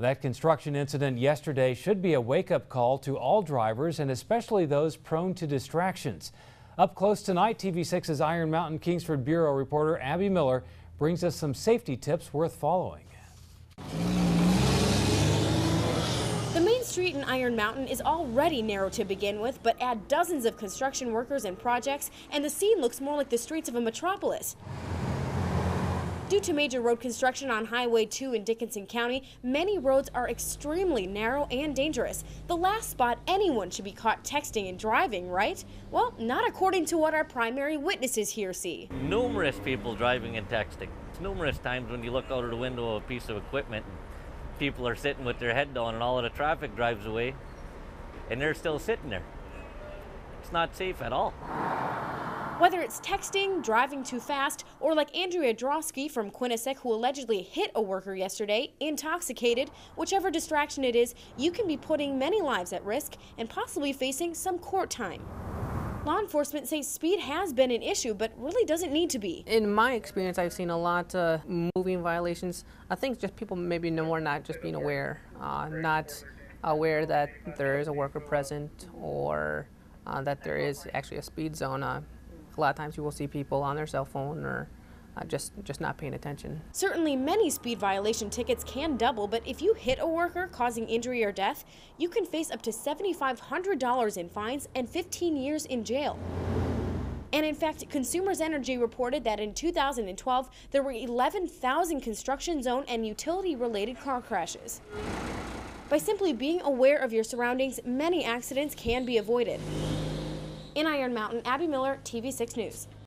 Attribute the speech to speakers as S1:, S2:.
S1: That construction incident yesterday should be a wake up call to all drivers and especially those prone to distractions. Up close tonight, TV6's Iron Mountain Kingsford Bureau reporter Abby Miller brings us some safety tips worth following.
S2: The main street in Iron Mountain is already narrow to begin with, but add dozens of construction workers and projects, and the scene looks more like the streets of a metropolis. Due to major road construction on Highway 2 in Dickinson County, many roads are extremely narrow and dangerous. The last spot anyone should be caught texting and driving, right? Well, not according to what our primary witnesses here see.
S3: Numerous people driving and texting. It's numerous times when you look out of the window of a piece of equipment, people are sitting with their head down and all of the traffic drives away, and they're still sitting there. It's not safe at all.
S2: Whether it's texting, driving too fast, or like Andrea Drawski from Quinnesec who allegedly hit a worker yesterday, intoxicated, whichever distraction it is, you can be putting many lives at risk and possibly facing some court time. Law enforcement say speed has been an issue, but really doesn't need to be.
S4: In my experience, I've seen a lot of moving violations. I think just people maybe more not just being aware, uh, not aware that there is a worker present or uh, that there is actually a speed zone. Uh, a lot of times you will see people on their cell phone or uh, just just not paying attention.
S2: Certainly, many speed violation tickets can double, but if you hit a worker causing injury or death, you can face up to $7,500 in fines and 15 years in jail. And in fact, Consumers Energy reported that in 2012, there were 11,000 construction zone and utility related car crashes. By simply being aware of your surroundings, many accidents can be avoided. In Iron Mountain, Abby Miller, TV6 News.